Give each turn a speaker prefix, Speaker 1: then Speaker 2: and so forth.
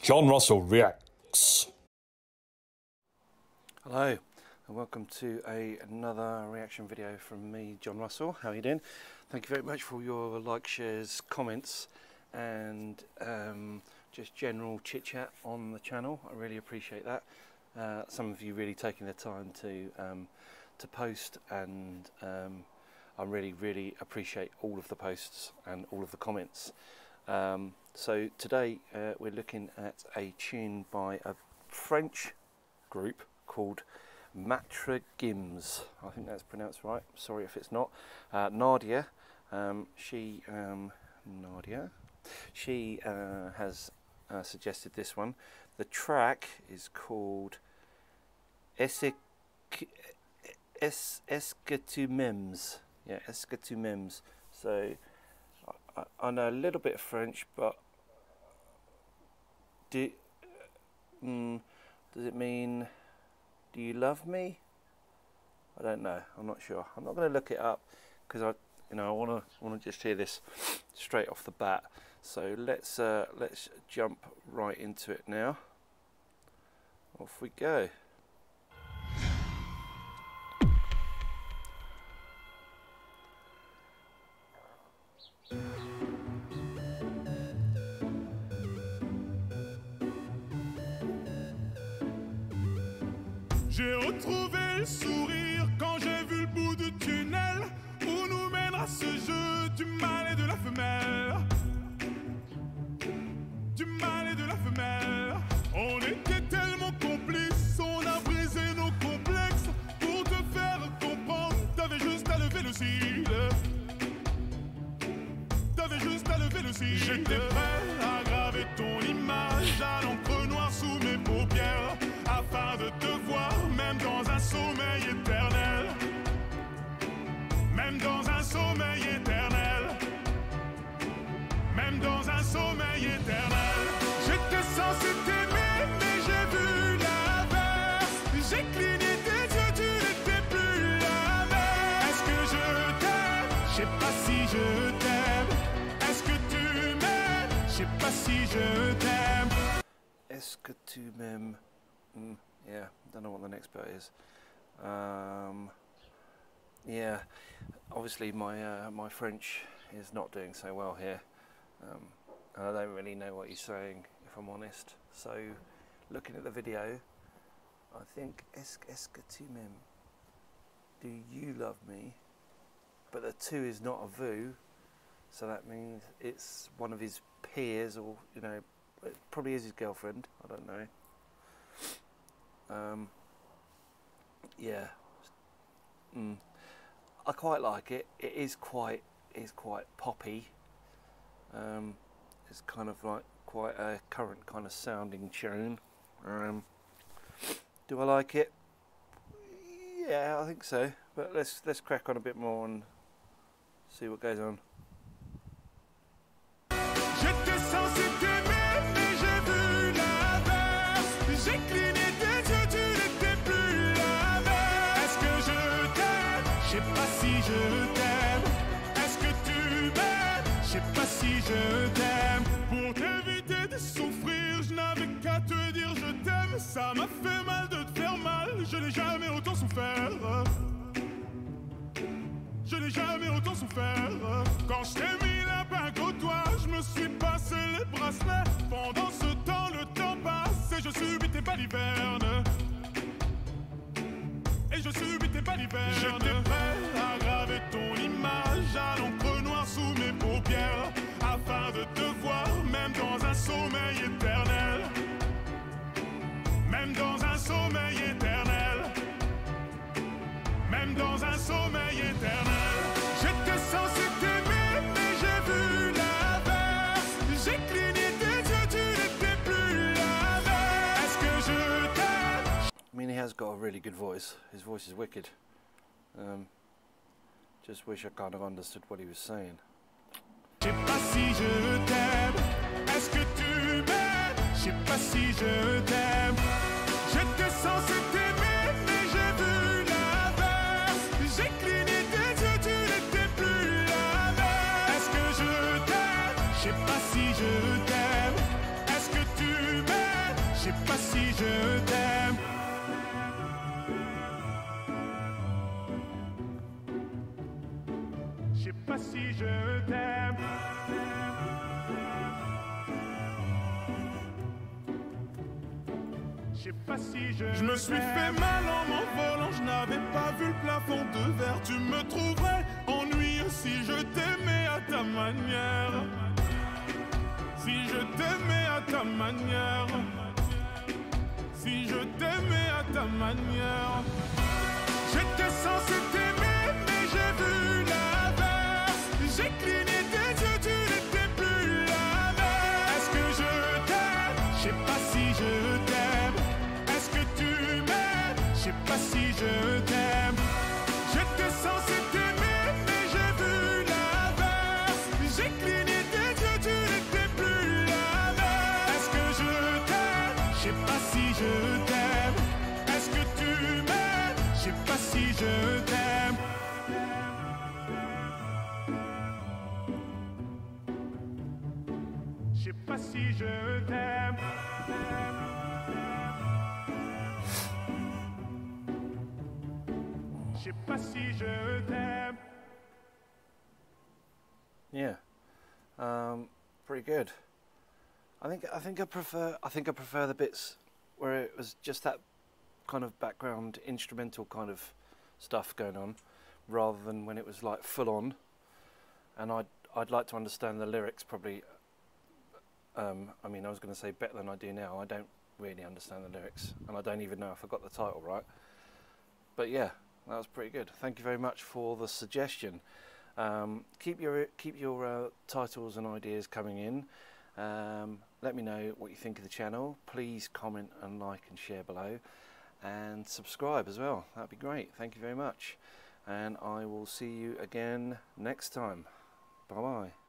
Speaker 1: Jon Russell reacts.
Speaker 2: Hello and welcome to a, another reaction video from me, Jon Russell. How are you doing? Thank you very much for your likes, shares, comments and um, just general chit chat on the channel. I really appreciate that. Uh, some of you really taking the time to um, to post and um, I really really appreciate all of the posts and all of the comments. Um, so today uh, we're looking at a tune by a French group called Maitre Gims. I think that's pronounced right. Sorry if it's not. Uh, Nadia, um, she um, Nadia, she uh, has uh, suggested this one. The track is called Est-ce que tu m'aimes? Yeah, Est-ce que tu m'aimes? So I, I know a little bit of French, but do, mm, does it mean do you love me? I don't know. I'm not sure. I'm not going to look it up because I, you know, I want to want to just hear this straight off the bat. So let's uh, let's jump right into it now. Off we go.
Speaker 3: J'ai retrouvé le sourire quand j'ai vu le bout du tunnel où nous mènera ce jeu du mal et de la femelle. Du mal et de la femelle. On était tellement complices, on a brisé nos complexes pour te faire comprendre. T'avais juste à lever le cil. T'avais juste à lever le cil. J'étais prêt à graver ton sommeil éternel. Même dans un sommeil éternel. Même dans un sommeil éternel. J'étais censé t'aimer, mais j'ai vu l'inverse. J'ai cligné tes yeux, tu n'étais plus la même. Est-ce que je t'aime? Je sais pas si je t'aime. Est-ce que tu m'aimes? Je sais pas si je t'aime.
Speaker 2: Est-ce que tu m'aimes? Mm, yeah, don't know what the next bit is. Um, yeah, obviously my uh, my French is not doing so well here, um, and I don't really know what he's saying if I'm honest. So, looking at the video, I think est est-ce que tu m'aimes? Do you love me? But the two is not a vu, so that means it's one of his peers, or you know, it probably is his girlfriend. I don't know. Um, yeah, mm. I quite like it. It is quite is quite poppy. Um, it's kind of like quite a current kind of sounding tune. Um, do I like it? Yeah, I think so. But let's let's crack on a bit more and see what goes on.
Speaker 3: Quand je t'ai mis la bague au doigt, je me suis passé les bracelets. Pendant ce temps, le temps passe et je subis tes balivernes. Et je subis tes balivernes.
Speaker 2: Got a really good voice. His voice is wicked. Um, just wish I kind of understood what he was saying.
Speaker 3: Je sais pas si je Je me suis fait mal en m'envolant, je n'avais pas vu le plafond de verre. Tu me trouverais ennuyeux si je t'aimais à ta manière. Si je t'aimais à ta manière. Si je t'aimais à ta manière. Je t'aime. Je sais pas si je t'aime.
Speaker 2: Yeah, um, pretty good. I think I think I prefer I think I prefer the bits where it was just that kind of background instrumental kind of stuff going on, rather than when it was like full on. And I'd I'd like to understand the lyrics probably. Um, I mean, I was going to say better than I do now. I don't really understand the lyrics, and I don't even know if I got the title right. But yeah, that was pretty good. Thank you very much for the suggestion. Um, keep your keep your uh, titles and ideas coming in. Um, let me know what you think of the channel. Please comment and like and share below, and subscribe as well. That'd be great. Thank you very much, and I will see you again next time. Bye bye.